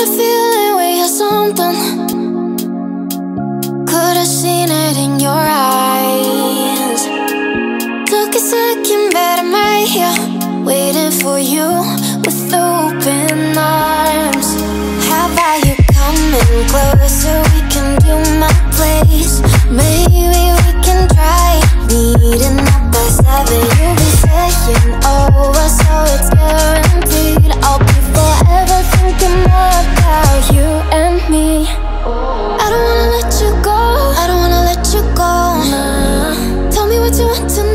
a feeling we had something. Could have seen it in your eyes. Took a second, but I'm right here, waiting for you with open arms. How about you coming closer? To. tonight?